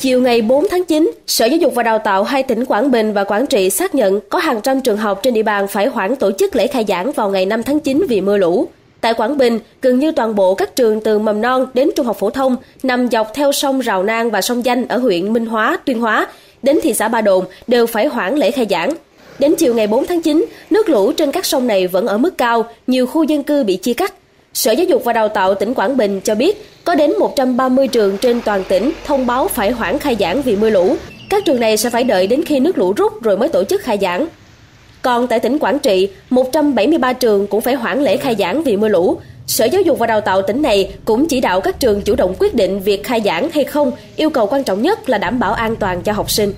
Chiều ngày 4 tháng 9, Sở Giáo dục và Đào tạo hai tỉnh Quảng Bình và Quảng Trị xác nhận có hàng trăm trường học trên địa bàn phải hoãn tổ chức lễ khai giảng vào ngày 5 tháng 9 vì mưa lũ. Tại Quảng Bình, gần như toàn bộ các trường từ mầm non đến trung học phổ thông nằm dọc theo sông Rào Nang và sông Danh ở huyện Minh Hóa, Tuyên Hóa đến thị xã Ba Đồn đều phải hoãn lễ khai giảng. Đến chiều ngày 4 tháng 9, nước lũ trên các sông này vẫn ở mức cao, nhiều khu dân cư bị chia cắt. Sở Giáo dục và Đào tạo tỉnh Quảng Bình cho biết có đến 130 trường trên toàn tỉnh thông báo phải hoãn khai giảng vì mưa lũ. Các trường này sẽ phải đợi đến khi nước lũ rút rồi mới tổ chức khai giảng. Còn tại tỉnh Quảng Trị, 173 trường cũng phải hoãn lễ khai giảng vì mưa lũ. Sở Giáo dục và Đào tạo tỉnh này cũng chỉ đạo các trường chủ động quyết định việc khai giảng hay không, yêu cầu quan trọng nhất là đảm bảo an toàn cho học sinh.